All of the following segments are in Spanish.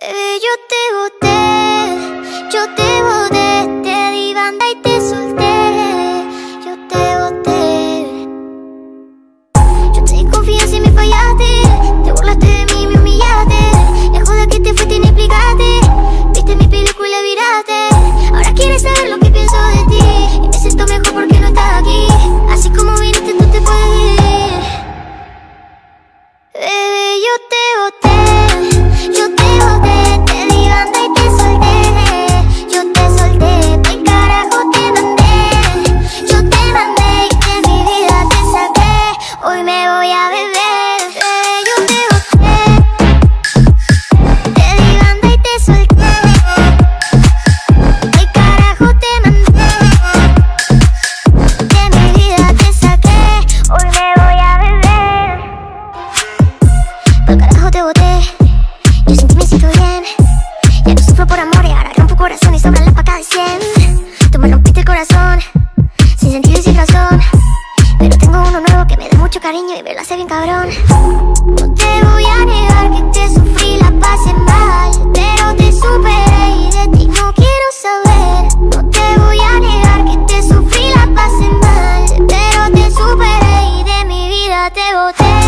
Eh, yo te boté, yo te boté, te di banda y te me voy a beber. Yo te boté, te di banda y te solté. ¿Qué carajo te mandé? De mi vida te saqué, hoy me voy a beber. ¿Por carajo te boté? cariño y me la hace bien cabrón. No te voy a negar que te sufrí, la pasé mal, pero te superé y de ti no quiero saber. No te voy a negar que te sufrí, la pasé mal, pero te superé y de mi vida te boté.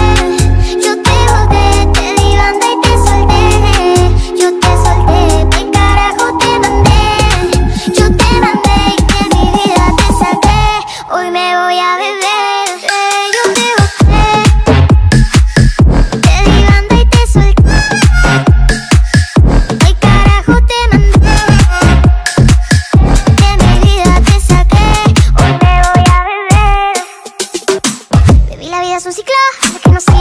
a su cicla, que no sirve.